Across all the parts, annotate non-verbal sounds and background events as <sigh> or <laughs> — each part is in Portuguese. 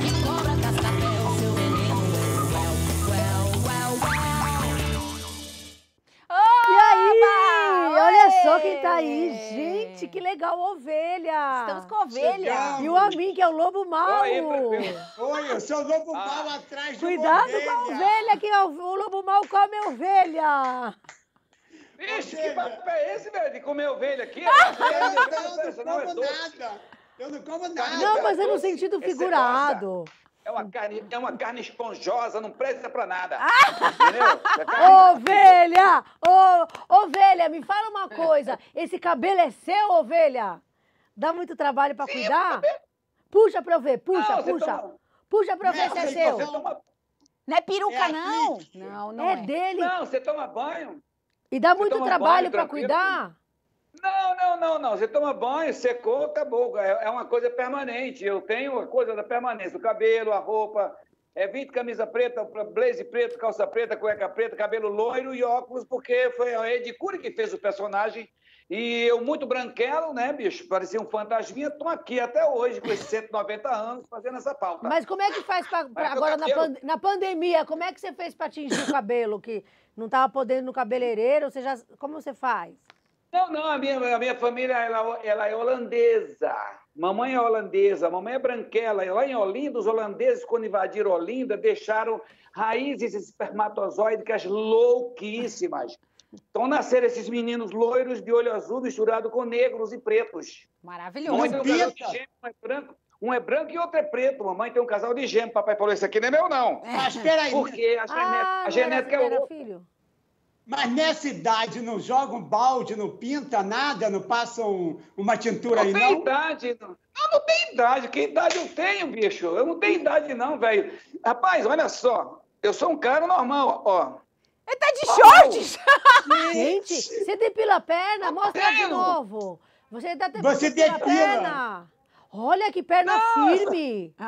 que cobra cascavel. Seu veneno é well, well, well, well. E aí? Oba! Olha Oi! só quem tá aí. Gente, que legal, ovelha. Estamos com ovelha. Chegamos. E o Amin, que é o lobo mau. Oi. Oi, eu sou o lobo Ah. mau atrás de Cuidado uma com a ovelha, que o o lobo mau come a ovelha. Vixe, que papo é esse, velho, de comer ovelha aqui? <laughs> Eu Não, é como doce. nada. Eu não como nada. Não, mas é no sentido Esse figurado. É uma carne, é uma carne esponjosa, não presta pra nada. Ah! Entendeu? É <laughs> Ovelha! Ô, ovelha, me fala uma coisa. Esse cabelo é seu, ovelha? Dá muito trabalho pra cuidar? Puxa pra eu ver, puxa, Não, puxa. toma- Puxa pra eu ver Não, se é seu. Toma... Não é peruca, É não. Não, não É é. dele. Não, você toma banho. E dá muito trabalho tranquilo? cuidar? Não, não, não, não. Você toma banho, secou, acabou. É é uma coisa permanente. Eu tenho a coisa da permanência. O cabelo, a roupa. É 20 camisa preta, blaze preto, calça preta, cueca preta, cabelo loiro e óculos, porque foi a Ed Cury que fez o personagem. E eu, muito branquelo, né, bicho? Parecia um fantasminha. Estou aqui até hoje, com esses 190 anos, fazendo essa pauta. Mas como é que faz pra, pra- agora na, pan- na pandemia? Como é que você fez pra atingir o cabelo? Que não tava podendo ir no cabeleireiro? Você já, como você faz? Não, não, a minha, a minha família ela, ela é holandesa. Mamãe é holandesa, mamãe é branquela. E Lá em Olinda, os holandeses, quando invadiram Olinda, deixaram raízes espermatozoídicas louquíssimas. Então nasceram esses meninos loiros de olho azul misturado com negros e pretos. Maravilhoso. Um um é branco, um é branco e outro é preto. Mamãe tem um casal de gêmeos. Papai falou, isso aqui não é meu, não. Mas peraí, Porque a, Ah, a genética era, é outra. filho. mas nessa idade não joga um balde, não pinta nada, não passa um- uma tintura Não aí, tem não? idade. Não. não, não tem idade. Que idade eu tenho, bicho? Eu não tenho idade, não, velho. Rapaz, olha só. Eu sou um cara normal, ó. Ele tá de shorts. <laughs> Gente, você depila a perna? Mostra de novo. Você tá Você depila a perna. Olha que perna Nossa. firme. <laughs>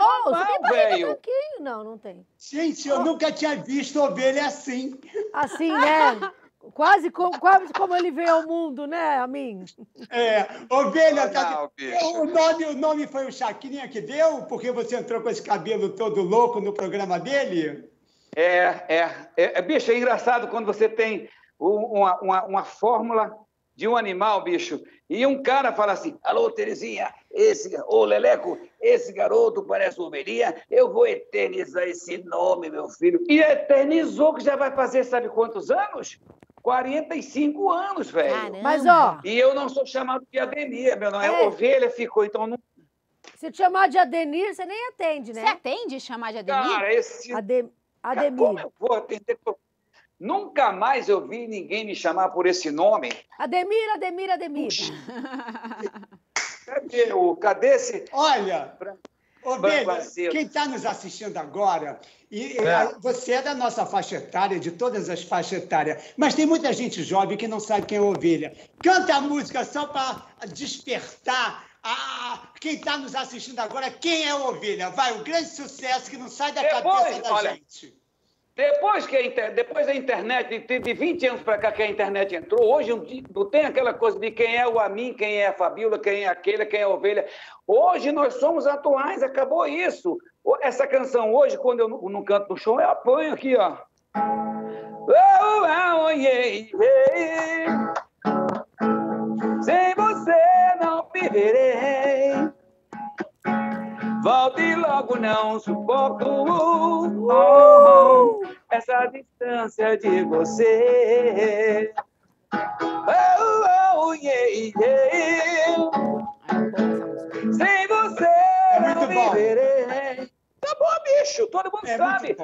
Oh, você tem barriga? Não, não tem. Gente, eu nunca tinha visto ovelha assim. Assim, né? <laughs> Quase como, quase como ele veio ao mundo, né, a mim? É, ovelha, tá... O, nome, o nome foi o Chacrinha que deu, porque você entrou com esse cabelo todo louco no programa dele? É, é, é, é, bicho, é engraçado quando você tem um- uma, uma, uma fórmula de um animal, bicho, e um cara fala assim: Alô, Terezinha, esse, ô Leleco, esse garoto parece uma ovelhinha, eu vou eternizar esse nome, meu filho. E eternizou, que já vai fazer, sabe quantos anos? 45 anos, velho. Mas, ó, E eu não sou chamado de Ademir, meu nome é, É. ovelha, ficou, então não. se te chamar de Adenir, você nem atende, Você né? atende chamar de Ademir? Cara, esse Ade, Cara, Como Ademir. eu vou atender? Nunca mais eu vi ninguém me chamar por esse nome. Ademir, Ademir, Ademir. Cadê, o, cadê esse? Olha, ovelha, Banquaceiro. quem está nos assistindo agora, e, É. você é da nossa faixa etária, de todas as faixas etárias, mas tem muita gente jovem que não sabe quem é ovelha. Canta a música só para despertar a, quem está nos assistindo agora, quem é ovelha. Vai, o grande sucesso que não sai da Depois, cabeça da olha, gente. Depois, que inter- depois da internet, de, de 20 anos para cá que a internet entrou, hoje não tem aquela coisa de quem é o Amin, quem é a Fabíola, quem é aquele, quem é a ovelha. Hoje nós somos atuais, acabou isso. Essa canção hoje, quando eu não, canto no show, eu apanho aqui, ó. Oh, oh. Sem você não viverei. Volte logo, não suporto uh, uh, essa distância de você. Oh, oh, yeah, yeah. Sem você É não viverei. Tá bom, bicho, todo mundo É sabe.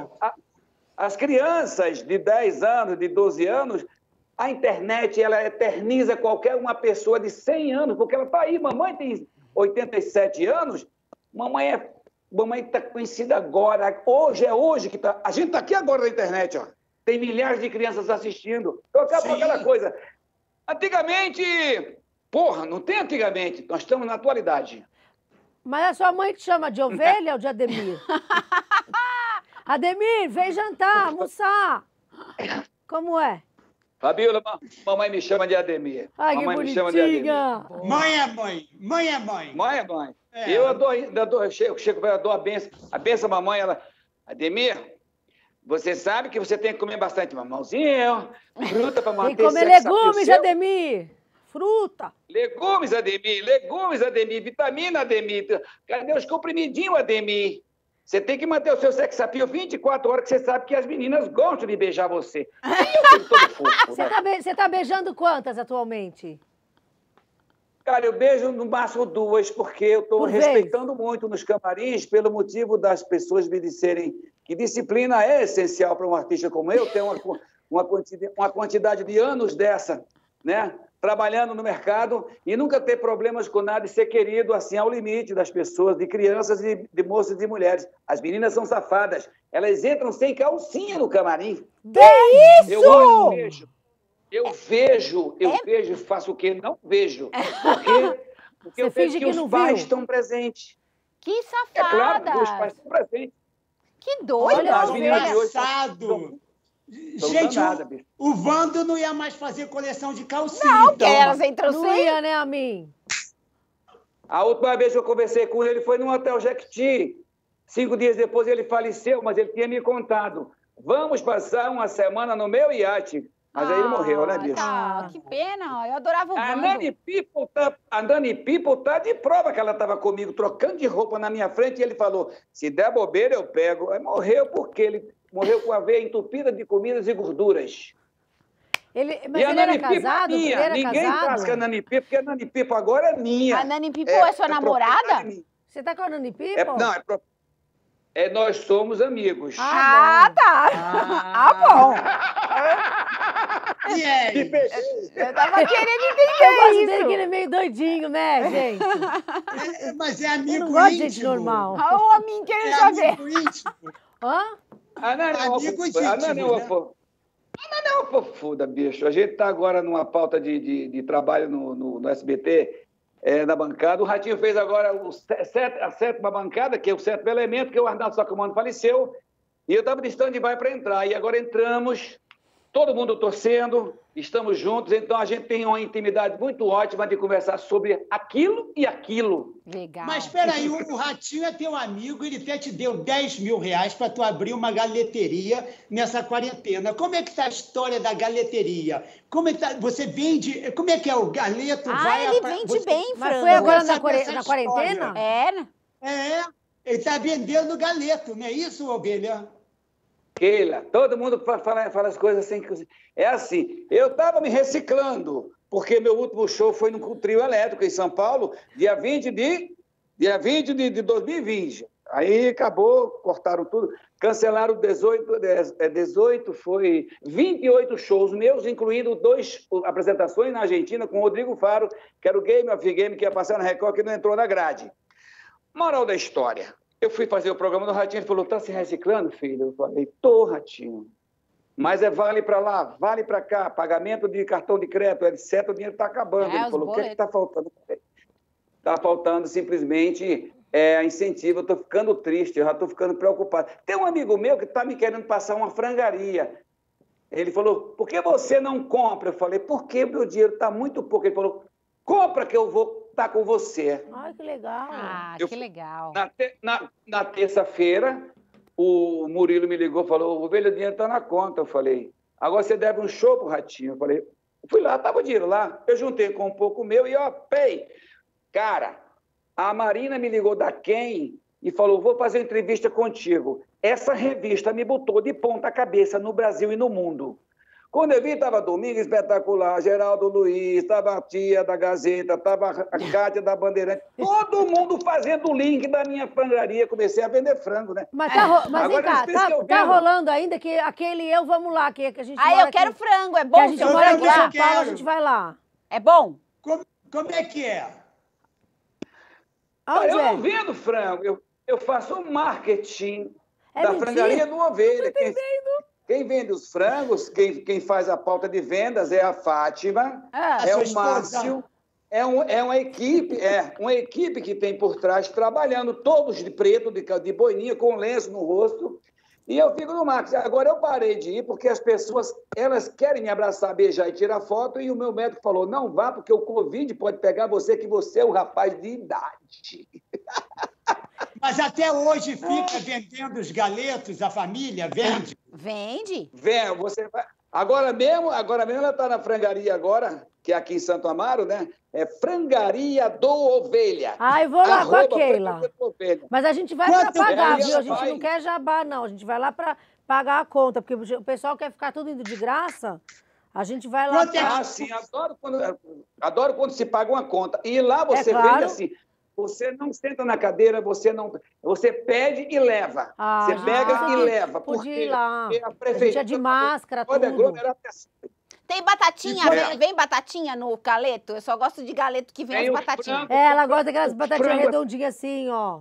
As crianças de 10 anos, de 12 anos, a internet ela eterniza qualquer uma pessoa de 100 anos, porque ela está aí. Mamãe tem 87 anos, mamãe é mamãe está conhecida agora. Hoje é hoje que está. A gente está aqui agora na internet, ó. Tem milhares de crianças assistindo. Então acabou Sim. aquela coisa. Antigamente, porra, não tem antigamente. Nós estamos na atualidade. Mas a sua mãe te chama de ovelha ou de Ademir? <laughs> Ademir, vem jantar, almoçar. Como é? Fabiola, ma- mamãe me chama de Ademir. Ai, que mamãe me chama de Ademir. Mãe é mãe, mãe é mãe. Mãe é mãe. É. Eu adoro, ainda adoro, eu chego, chego eu dou a benção. A benção, mamãe, ela. Ademir, você sabe que você tem que comer bastante mamãozinho, fruta para Tem manter que comer appeal legumes, seu. Ademir. Fruta. Legumes, Ademir, legumes, Ademir, vitamina, Ademir. Cadê os comprimidinhos, Ademir? Você tem que manter o seu sex appeal 24 horas, que você sabe que as meninas gostam de beijar você. Fofo, <laughs> Você né? tá, be- você tá beijando quantas atualmente? Cara, eu beijo no máximo duas, porque eu estou Por vez. respeitando muito nos camarins, pelo motivo das pessoas me disserem que disciplina é essencial para um artista como eu, ter uma, uma, quantidade, uma quantidade de anos dessa, né? Trabalhando no mercado e nunca ter problemas com nada e ser querido assim ao limite das pessoas, de crianças e de moças e mulheres. As meninas são safadas, elas entram sem calcinha no camarim. Que Eu isso? olho, eu vejo. Eu vejo, eu É? vejo e faço o que não vejo. Por quê? Porque eu <laughs> vejo que, que os pais viu. estão presentes. Que É claro safada. que os pais estão presentes. Que doido. Olha, as meninas de hoje engraçado. Gente, o, bicho. o Vando não ia mais fazer coleção de calcinha. Não, então. elas entram Não sem. ia, né, a mim? A última vez que eu conversei com ele, ele foi num hotel Jequiti. Cinco dias depois ele faleceu, mas ele tinha me contado. Vamos passar uma semana no meu iate. Mas aí ele morreu, né, Ah, bicho? Tá, que pena. Eu adorava o A Vando. Nani People tá, a Nani People tá de prova que ela estava comigo, trocando de roupa na minha frente, e ele falou: se der bobeira, eu pego. Aí morreu porque ele morreu com a veia entupida de comidas e gorduras. Ele, mas e a ele era é casado? Ele minha. era Ninguém casado? tasca a Nani Pipo, porque a Nani Pipo agora é minha. A Nani Pipo é, sua namorada? propriedade minha. Você tá com a Nani Pipo? É, não, é, pro- é nós somos amigos. Ah, Ah, tá. Ah. Ah, bom. <laughs> E aí? <laughs> Eu tava querendo Eu entender gosto isso. dele que ele é meio doidinho, né, <laughs> gente? É, mas é amigo Eu não gosto íntimo. gente normal. Olha o homem querendo É saber. amigo íntimo. Hã? A Nani é uma Amigos fofuda. A Nani é uma íntimos, né? fo- a Nani é uma fofuda, bicho. A gente está agora numa pauta de, de, de trabalho no, no, no SBT, é, na bancada. O Ratinho fez agora o set- a sétima bancada, que é o sétimo elemento, que o Arnaldo Sacomano faleceu. E eu estava de stand-by para entrar. E agora entramos, todo mundo torcendo, estamos juntos. Então a gente tem uma intimidade muito ótima de conversar sobre aquilo e aquilo. Legal. Mas espera aí, o, Ratinho é teu amigo, ele até te deu 10 mil reais para tu abrir uma galeteria nessa quarentena. Como é que tá a história da galeteria? Como é que tá, você vende, como é que é o galeto? Ah, vai ele apa- vende você- bem, Mas frango. foi agora na, na quarentena? É, né? É, ele está vendendo galeto, não é isso, ovelha? Keila, todo mundo fa- fala, fala as coisas que. É assim, eu estava me reciclando, porque meu último show foi no trio elétrico em São Paulo, dia 20 de, dia 20 de, de 2020. Aí acabou, cortaram tudo, cancelaram 18, dez- é, 18, foi 28 shows meus, incluindo dois apresentações na Argentina com o Rodrigo Faro, que era o Game of Game, que ia passar na Record, que não entrou na grade. Moral da história. Eu fui fazer o programa do Ratinho, ele falou, tá se reciclando, filho? Eu falei, tô, Ratinho. Mas é vale para lá, vale para cá, pagamento de cartão de crédito, etc. O dinheiro está acabando. É, ele falou, o que é está faltando? Está faltando simplesmente é, incentivo. Eu estou ficando triste, eu já estou ficando preocupado. Tem um amigo meu que está me querendo passar uma frangaria. Ele falou, por que você não compra? Eu falei, porque meu dinheiro está muito pouco. Ele falou, compra que eu vou estar com você. Ai, que legal. Ah, Eu que legal. Na, te- na- na terça-feira, o Murilo me ligou e falou: Ovelha, o dinheiro está na conta. Eu falei: agora você deve um show pro Ratinho. Eu falei: fui lá, estava o dinheiro lá. Eu juntei com um pouco meu e ó, pei. Cara, a Marina me ligou da Quem e falou: vou fazer uma entrevista contigo. Essa revista me botou de ponta cabeça no Brasil e no mundo. Quando eu vi, estava Domingo Espetacular, Geraldo Luiz, estava a tia da Gazeta, estava a Cátia da Bandeirante, todo mundo fazendo o link da minha frangaria. Comecei a vender frango, né? Mas, tá, ro- mas Agora vem cá, que tá, eu tá rolando ainda que aquele eu, vamos lá, que, que a gente Ah, mora eu quero aqui, frango. É que bom a gente eu mora aqui em? São Paulo, a gente vai lá. É bom? Como, como é que é? Aonde eu é? não vendo frango, eu, eu faço o marketing É da mentira? frangaria do Ovelha. Quem, quem vende os frangos, quem, quem faz a pauta de vendas é a Fátima. Ah, é o? Márcio. É, um, é uma equipe, é uma equipe que tem por trás, trabalhando todos de preto, de, de boininha, com lenço no rosto. E eu fico no Max. Agora eu parei de ir porque as pessoas elas querem me abraçar, beijar e tirar foto. E o meu médico falou: não vá, porque o Covid pode pegar você, que você é o rapaz de idade. <laughs> Mas até hoje fica vendendo os galetos, a família vende. Vende? Vem, você vai. Agora mesmo, agora mesmo ela está na frangaria agora, que é aqui em Santo Amaro, né? É frangaria do ovelha. Ah, eu vou lá com a Keila. Mas a gente vai para pagar, viu? A gente vai? não quer jabá, não. A gente vai lá para pagar a conta, porque o pessoal quer ficar tudo indo de graça. A gente vai lá. Quanto é pra- Ah, sim, adoro quando, adoro quando se paga uma conta. E lá você É claro. vende assim. Você não senta na cadeira, você não. Você pede e leva. Ah, você a pega e leva. podia porque ir lá. porque A gente é de máscara, Olha, a tudo. Assim. Tem batatinha? Vem, vem batatinha no galeto? Eu só gosto de galeto que vem Tem as batatinhas. frangos. É, ela gosta daquelas batatinhas frango- redondinhas assim, ó.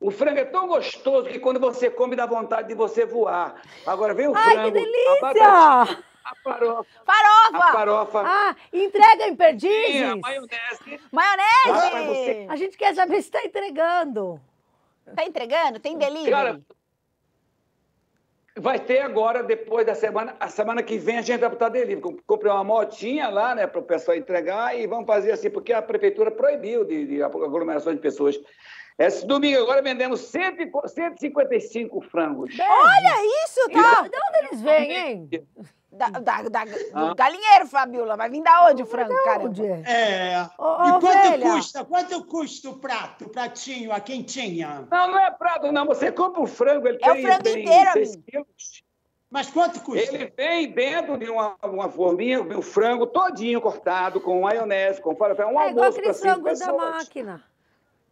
O frango é tão gostoso que quando você come dá vontade de você voar. Agora vem o Ai, frango, que a batatinha, delícia! A farofa, a Farofa! farofa, Ah, entrega em e a perdizes. maionese. Maionese! Ah, A gente quer saber se está entregando. Tá entregando? Tem delivery? Cara, vai ter agora, depois da semana, a semana que vem a gente vai botar delivery. Com- Comprei uma motinha lá, né, para o pessoal entregar e vamos fazer assim, porque a prefeitura proibiu de, de aglomeração de pessoas. Esse domingo agora vendemos 100 e- 155 frangos. Olha isso, tá? De onde eles vêm, hein? Da, da, da- do Ah. galinheiro, Fabiola. Vai vir da onde o frango, cara? É? É. Ô, e quanto ovelha. custa? Quanto custa o prato, o pratinho, a quentinha? Não, não é prato, não. Você compra o frango, ele É o tem, frango tem inteiro, 6 amigo. quilos. Mas quanto custa? Ele vem dentro de uma, uma forminha, o frango todinho cortado, com maionese, com farofa. É um É igual almoço para aqueles frangos da máquina.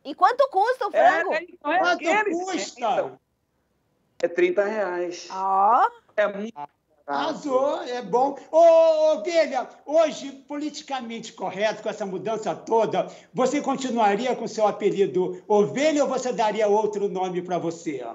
E quanto custa o É, frango? é, não é Quanto aqueles, custa? então. É 30 reais. Ó, É muito Arrasou, é bom. Ô, ovelha, hoje, politicamente correto, com essa mudança toda, você continuaria com seu apelido ovelha ou você daria outro nome para você?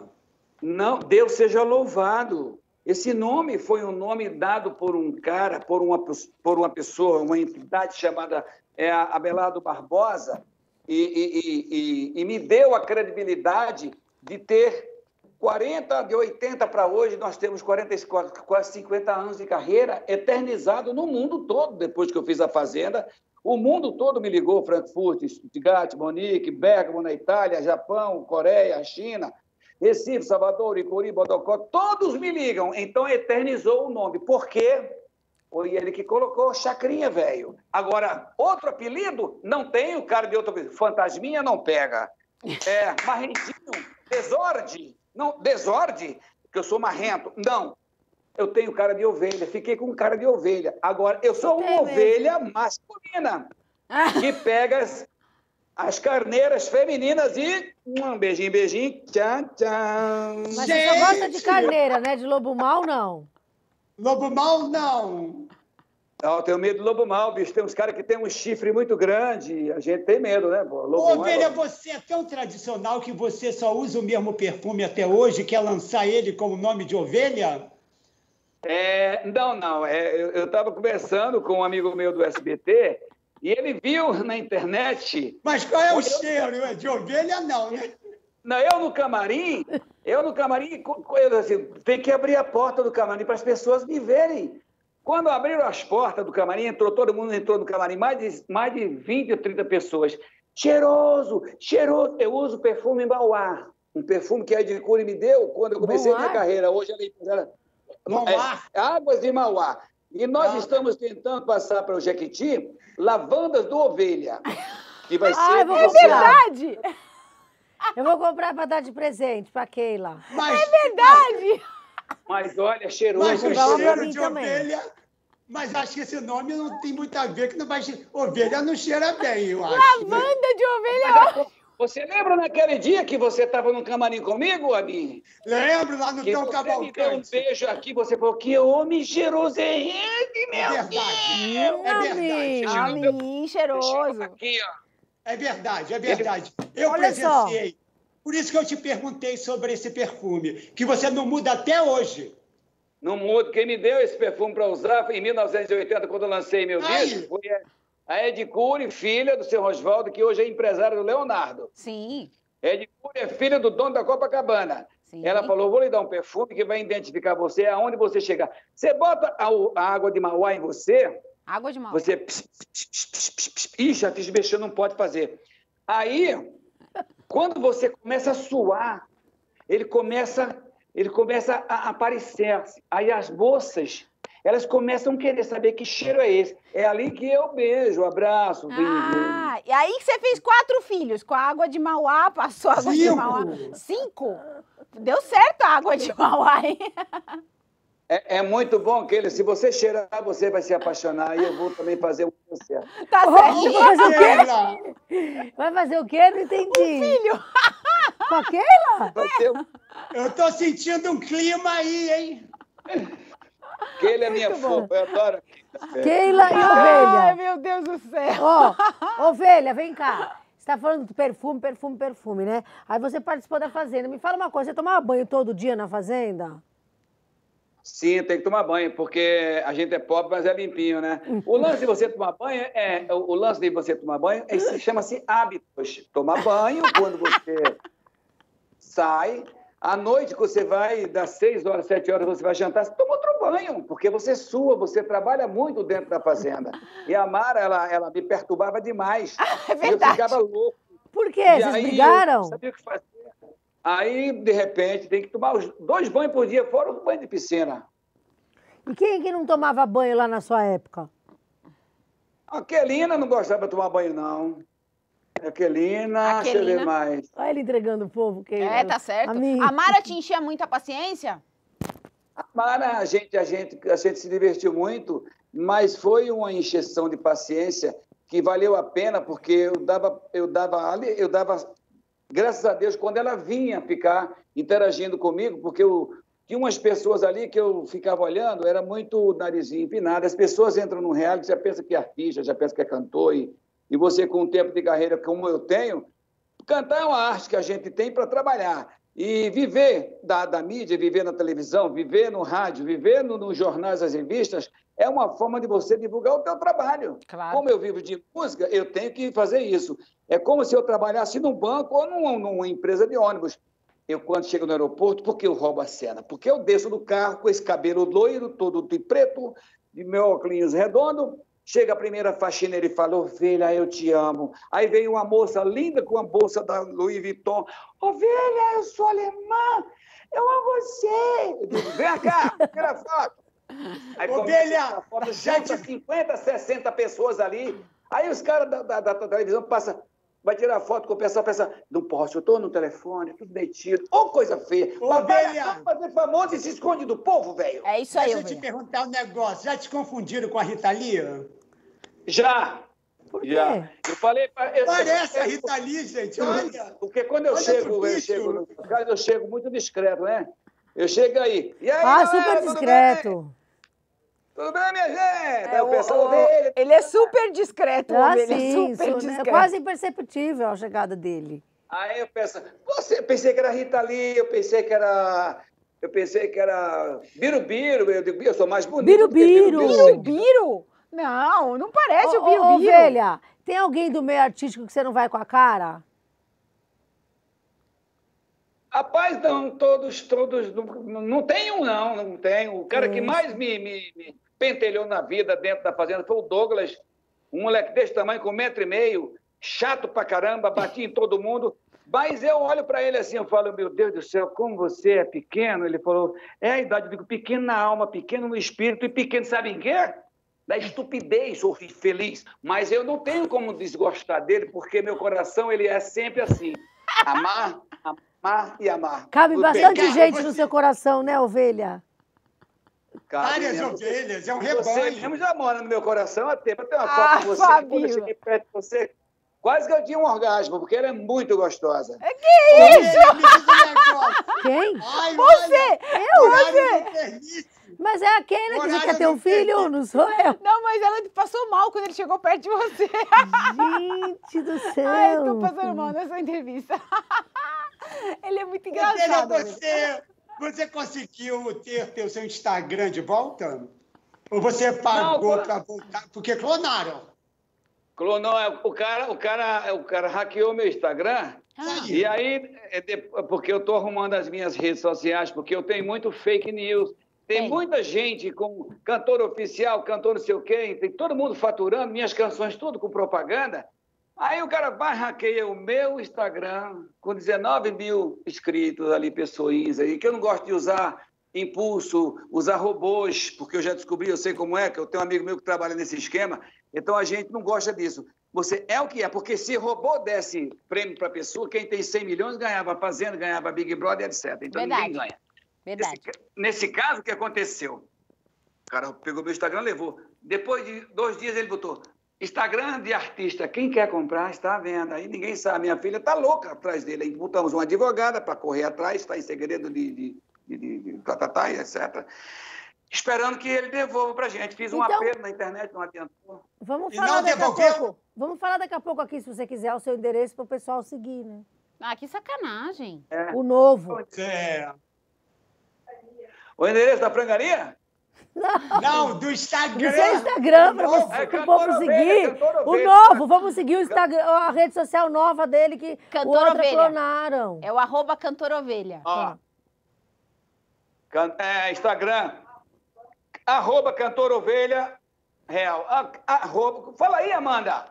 Não, Deus seja louvado. Esse nome foi um nome dado por um cara, por uma, por uma pessoa, uma entidade chamada é, Abelardo Barbosa, e, e- e- e- me deu a credibilidade de ter 40, de 80 para hoje, nós temos 44, quase 50 anos de carreira eternizado no mundo todo, depois que eu fiz a Fazenda. O mundo todo me ligou, Frankfurt, Stuttgart, Monique, Bergamo na Itália, Japão, Coreia, China, Recife, Salvador, Icuri, Bodocó, todos me ligam. Então, eternizou o nome. Por quê? Foi ele que colocou Chacrinha, velho. Agora, outro apelido? Não tem o cara de outro apelido. Fantasminha não pega. <laughs> É, marrentinho, desorde. Não, desorde, que eu sou marrento. Não. Eu tenho cara de ovelha. Fiquei com cara de ovelha. Agora, eu sou uma ovelha masculina <laughs> que pega as, as carneiras femininas e um beijinho, beijinho, tchan, tchan. Mas você só gosta de carneira, né? De lobo mal, não. Lobo mal, não. Não, eu tenho medo do lobo mal, bicho. Tem uns caras que tem um chifre muito grande. A gente tem medo, né? Pô? Lobo mal é ovelha, lobo. você é tão tradicional que você só usa o mesmo perfume até hoje, quer lançar ele como nome de ovelha? É, não, não. É, eu estava conversando com um amigo meu do SBT e ele viu na internet. Mas qual é o Eu- cheiro? É De ovelha, não, né? Não, eu no camarim, eu no camarim, eu, assim, tem que abrir a porta do camarim para as pessoas me verem. Quando abriram as portas do camarim, entrou, todo mundo entrou no camarim, mais de, mais de 20 ou 30 pessoas. Cheiroso, cheiroso. Eu uso perfume Mauá, um perfume que a Edicure me deu quando eu comecei a minha Mauá? carreira. Hoje ela é. Mauá? É, Águas de Mauá. E nós Ah. estamos tentando passar para o Jequiti lavandas do Ovelha, que vai <laughs> Ah, ser... vou é verdade! Eu vou comprar para dar de presente para Keila. Mas, Verdade! Mas olha, cheiroso. mas o cheiro de também. ovelha... Mas acho que esse nome não tem muito a ver, que não vai... Ovelha não cheira bem, eu acho. né? Lavanda de ovelha! Você lembra naquele dia que você estava no camarim comigo, Abi? Lembro lá no Que Tão você me deu um Cavalcante. beijo aqui, você falou que homem cheiroso é esse, É meu verdade. Hum, É verdade. Amin, cheiroso. Aqui, ó. É verdade, é verdade. Eu Olha só. presenciei. Por isso que eu te perguntei sobre esse perfume, que você não muda até hoje. Não mudo. Quem me deu esse perfume para usar foi em 1980, quando eu lancei meu Aí. disco, foi a Ed Cury, filha do seu Oswaldo, que hoje é empresário do Leonardo. Sim. Ed Cury é filha do dono da Copacabana. Sim. Ela falou: vou lhe dar um perfume que vai identificar você aonde você chegar. Você bota a, a água de Mauá em você, Água de mal. você. Pss, pss, pss, pss, pss, pss. Ih, já fiz mexer, não pode fazer. Aí, quando você começa a suar, ele começa, ele começa a aparecer. Aí as moças, elas começam a querer saber que cheiro é esse. É ali que eu beijo, abraço. beijo. Ah, e aí você fez quatro filhos com a água de Mauá, passou a água de Cinco. Mauá. Cinco? Deu certo a água de Mauá, hein? <laughs> É, é muito bom que ele, se você cheirar, você vai se apaixonar. E eu vou também fazer um certo. Tá Vai certo. fazer o quê? Keila, Vai fazer o quê? Não entendi. Filho. Com a Keila? Vai ser um- eu tô sentindo um clima aí, hein? que ele é minha Muito bom. fofa, eu adoro. Keila e Ai, ovelha. meu Deus do céu. Ó, ovelha, vem cá. Você tá falando de perfume, perfume, perfume, né? Aí você participou da fazenda. Me fala uma coisa, você tomava banho todo dia na fazenda? Sim, tem que tomar banho, porque a gente é pobre, mas é limpinho, né? O lance de você tomar banho é. O lance de você tomar banho é, chama-se hábitos. Tomar banho quando você sai. À noite, que você vai, das 6 horas, 7 horas, você vai jantar, você toma outro banho, porque você sua, você trabalha muito dentro da fazenda. E a Mara, ela, ela me perturbava demais. <laughs> É Eu verdade. ficava louco. Por quê? E Vocês eu brigaram? não sabia o que fazer. Aí, de repente, tem que tomar os dois banhos por dia, fora o banho de piscina. E quem que não tomava banho lá na sua época? A Quelina não gostava de tomar banho, não. A Quelina, deixa eu ver Aquelina. mais. Olha ele entregando o povo. É, tá certo. A. A Mara te enchia muita paciência? Mara, a gente, a, gente, a gente se divertiu muito, mas foi uma encheção de paciência que valeu a pena, porque eu dava, eu dava, ali- eu dava, graças a Deus, quando ela vinha ficar interagindo comigo, porque eu tinha umas pessoas ali que eu ficava olhando, era muito narizinho empinado. As pessoas entram no reality, já pensa que é artista, já pensa que é cantor, e, e você, com um tempo de carreira como eu tenho, cantar é uma arte que a gente tem para trabalhar. E viver da, da mídia, viver na televisão, viver no rádio, viver no- nos jornais, as revistas, é uma forma de você divulgar o teu trabalho. Claro. Como eu vivo de música, eu tenho que fazer isso. É como se eu trabalhasse num banco ou num- numa empresa de ônibus. Eu, quando chego no aeroporto, por que eu roubo a cena? Porque eu desço do carro com esse cabelo loiro, todo de preto, de meu óculos redondo. Chega a primeira faxineira e fala, ovelha, eu te amo. Aí vem uma moça linda com a bolsa da Louis Vuitton. Ovelha, eu sou alemã, eu amo você. Eu digo, vem cá, <laughs> tira foto. Aí Ovelha, foto, já junta 50, 60 pessoas ali. Aí os caras da, da- da televisão passam, vai tirar foto com o pessoal, pensa, não posso, eu estou no telefone, tudo metido. Ô, coisa feia. Ovelha. fazer famoso e se esconde do povo, velho. É isso aí, Deixa eu te perguntar um negócio. Já te confundiram com a Rita Lee? Já. Por quê? Já. Eu falei pra, eu, Parece eu- a Rita Lee, gente. Olha. Porque quando eu Olha chego, eu chego no caso, eu chego muito discreto, né? Eu chego aí. E aí, Ah, galera, super tudo discreto. bem? Tudo bem, minha gente? É, Aí o- o ovelha. ele é super discreto, Ah, ovelha. sim, super isso, né? discreto. É quase imperceptível a chegada dele. Aí eu penso, você, eu pensei que era Rita Lee, eu pensei que era. Eu pensei que era Birubiru, eu digo, eu sou mais bonito. Birubiru. Birubiru? Não, não parece Ô, o ô, Birubiru. Ovelha, tem alguém do meio artístico que você não vai com a cara? Rapaz, não, todos, todos. Não, não tem um, não, não tem. O cara que Isso. mais me, me, me pentelhou na vida dentro da fazenda foi o Douglas, um moleque desse tamanho, com um metro e meio, chato pra caramba, batia em todo mundo. Mas eu olho para ele assim, eu falo, meu Deus do céu, como você é pequeno. Ele falou, é a idade, eu digo, pequeno na alma, pequeno no espírito e pequeno, sabe em quê? Da estupidez, sou feliz. Mas eu não tenho como desgostar dele, porque meu coração ele é sempre assim. Amar, amar e amar. Cabe bastante bem. gente Você- no seu coração, né, Ovelha? Cabe Várias mesmo. ovelhas, é um Você mesmo rebanho. já mora no meu coração há tempo. Eu tenho uma Ah, foto com você, que quando eu cheguei perto de você, quase que eu tinha um orgasmo, porque ela é muito gostosa. Diz um negócio. Quem? Ai, Você! não permite. Mas é aquele que você quer ter um filho, não sou eu. Não, mas ela passou mal quando ele chegou perto de você. Gente do <laughs> céu. Ai, tô passando mal nessa entrevista. <laughs> Ele é muito Ovelha, engraçado. você, você conseguiu ter, ter o seu Instagram de volta? Ou você pagou Não, para voltar? Porque clonaram. Clonou, é, o cara, o cara, o cara hackeou meu Instagram. Ah. E aí, é de- porque eu estou arrumando as minhas redes sociais, porque eu tenho muito fake news. Tem muita gente com cantor oficial, cantor não sei o quê, tem todo mundo faturando minhas canções, tudo com propaganda. Aí o cara vai hackeia o meu Instagram com 19 mil inscritos ali, pessoinhas aí, que eu não gosto de usar impulso, usar robôs, porque eu já descobri, eu sei como é, que eu tenho um amigo meu que trabalha nesse esquema, então a gente não gosta disso. Você é o que é, porque se robô desse prêmio para a pessoa, quem tem 100 milhões ganhava Fazenda, ganhava Big Brother, etc. Então Verdade. ninguém ganha. Verdade. Nesse, nesse caso, o que aconteceu? O cara pegou meu Instagram e levou. Depois de dois dias, ele botou: Instagram de artista, quem quer comprar está à venda. Aí ninguém sabe. Minha filha está louca atrás dele. Aí botamos uma advogada para correr atrás, está em segredo de, de, de, de, de tatatá e etc. Esperando que ele devolva para gente. Fiz um Então- apelo na internet, não adiantou. Vamos falar não daqui a devolveu? pouco. Vamos falar daqui a pouco aqui, se você quiser, o seu endereço para o pessoal seguir, né? Ah, que sacanagem. O novo. É. O endereço da frangaria? Não, do Do Instagram. seu Instagram, para você, É o povo Ovelha, seguir. Cantora O Ovelha. novo, vamos seguir o Instagram, a rede social nova dele que o Cantora outro Ovelha. clonaram. É o arroba cantor ovelha. Ó. é, Instagram. Arroba cantor ovelha real. Arroba, fala aí, Amanda.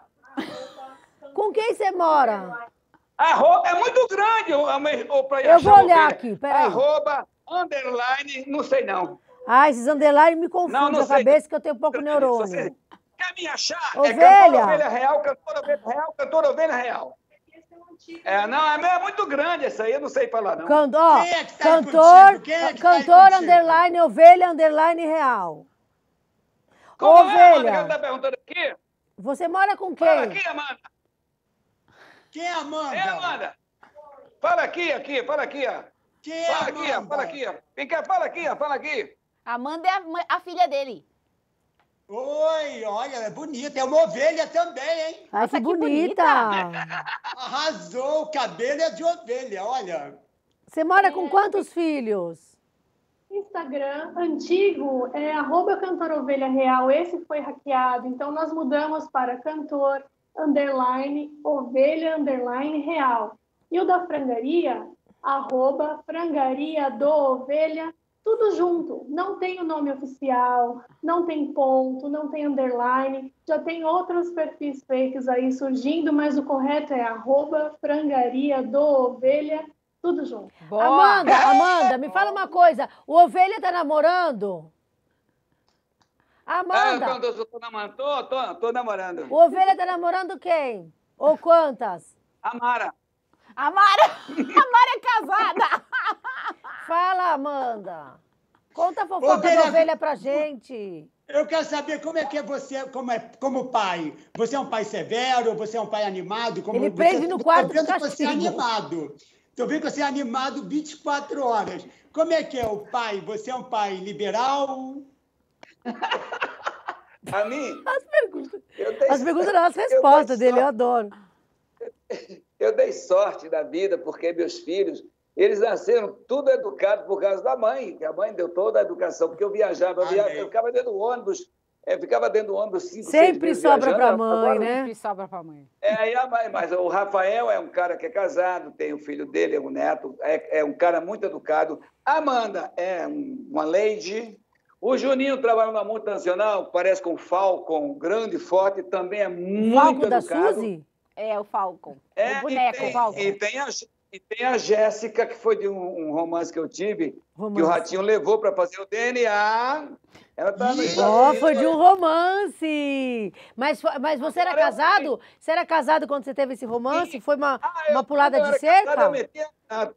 Com quem você mora? Arroba, é muito grande o, o, Eu vou olhar ovelha. aqui, peraí. Arroba, underline, não sei não. Ah, esses underline me confundem Não, não a sei. cabeça que eu tenho pouco neurônio. quer me achar? Ovelha. É cantor ovelha real, cantor ovelha real, cantor ovelha real. É, não, é, é muito grande essa aí, eu não sei falar não. Can- ó, Quem é que tá cantor, é que tá aí cantor contigo? underline ovelha underline real. Como é, Amanda, ovelha. que ela tá perguntando aqui? Você mora com Fala quem? aqui, Amanda. Quem é Amanda? É, Amanda. Fala aqui, aqui, fala aqui, ó. Quem é Fala aqui, ó, Amanda? fala aqui, ó. Vem cá, fala aqui, ó, fala aqui. Amanda é a, a filha dele. Oi, olha, é bonita. É uma ovelha também, hein? Ai, que Nossa, que bonita. Arrasou, o cabelo é de ovelha, olha. Você mora com quantos filhos? Instagram antigo é arroba cantor ovelha real, esse foi hackeado, então nós mudamos para cantor underline ovelha underline real. E o da frangaria, arroba frangaria do ovelha, tudo junto. Não tem o nome oficial, não tem ponto, não tem underline, já tem outros perfis fakes aí surgindo, mas o correto é arroba frangaria do ovelha, tudo junto. Boa. Amanda, Amanda, me fala uma coisa. O ovelha tá namorando? Ah, Amanda, eu tô, tô, tô namorando, tô, tô, tô namorando. o ovelha tá namorando quem? Ou quantas? Amara. A Mara, a <laughs> Mara é casada. Fala, Amanda. Conta a fofoca da ovelha pra gente. Eu quero saber como é que é você, como, é, como pai. Você é um pai severo? Você é um pai animado? Como Ele você, prende no tô quarto que você é animado. Estou vendo que você é animado 24 horas. Como é que é o pai? Você é um pai liberal? A mim, As perguntas. eu dei, As perguntas não, as respostas dele, eu sorte- adoro. Eu dei sorte da vida, porque meus filhos, eles nasceram tudo educados por causa da mãe, que a mãe deu toda a educação, porque eu viajava, eu, via- Amém. eu ficava dentro do ônibus, eu ficava dentro do ônibus cinco, Sempre sobra viajando, pra mãe, agora- né? Sempre sobra pra mãe. É, a mãe, mas o Rafael é um cara que é casado, tem o filho dele, é um neto, é, é um cara muito educado. A Amanda é um- uma lady. O Juninho trabalha numa multinacional, parece com o Falcon, grande, forte, também é muito Falco da educado. Suzy? É, o Falcon. É, o boneco, e tem, o Falcon. E tem a, e tem a Jéssica, que foi de um, um romance que eu tive, que o Romance. Ratinho levou para fazer o DNA. Ela tá Ó, foi de um romance. Mas, mas você era casado? Você era casado quando você teve esse romance? Foi uma, Ah, uma pulada de era casado, cerca? eu metia- ah,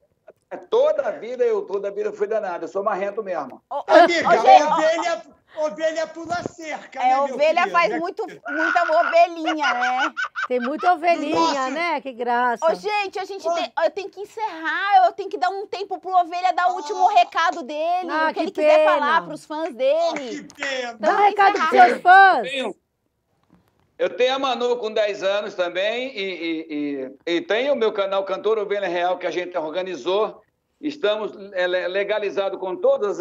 Toda a vida, eu toda a vida fui danado. Eu sou marrento mesmo. Ô, Amiga, gente, ovelha, ovelha pula cerca, é, né, ovelha filho? faz Né? muito, muita ovelhinha, né? Tem muita ovelhinha, Nossa. né? Que graça. Ô, gente, a gente tem, eu tenho que encerrar, eu tenho que dar um tempo pro Ovelha dar o último recado dele, Ah, o que, que ele quiser pena. falar pros fãs Ah, dele. que pena. Dá um recado pros seus fãs. Eu tenho a Manu com 10 anos também e, e, e, e tenho o meu canal Cantor Ovelha Real que a gente organizou. Estamos é, le- legalizados com todas,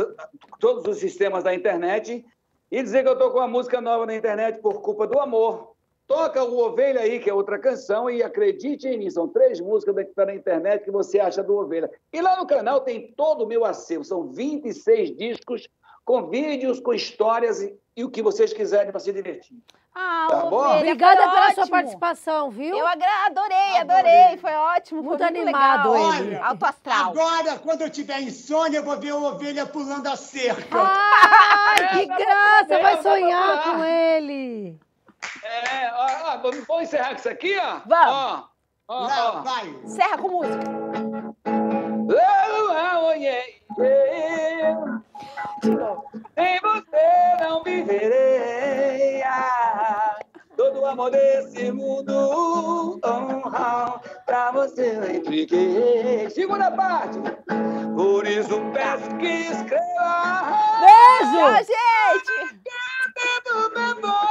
todos os sistemas da internet. E dizer que eu estou com uma música nova na internet por culpa do amor. Toca o Ovelha aí, que é outra canção, e acredite em mim, são três músicas que estão na internet que você acha do Ovelha. E lá no canal tem todo o meu acervo, são 26 discos com vídeos, com histórias e, e o que vocês quiserem para se divertir. Ah, Tá bom? Ovelha, Obrigada pela sua ótimo. participação, viu? Eu adorei, Adorei. adorei, foi ótimo, Muito foi muito animado legal. ele. Alto astral. Agora, quando eu tiver insônia, eu vou ver a ovelha pulando a cerca. Ai, <laughs> que É, pra graça! Vai sonhar com ele. É, ó, ó, vamos encerrar com isso aqui, ó. Vamos. Ó, ó, Não, ó. vai. Serra com música. Oh, oh, yeah, yeah. Sem você não viverei. Todo o amor desse mundo, oh, oh, pra você eu entreguei. Segunda parte. Por isso peço que escreva. Beijo! A gente! Dentro do meu amor.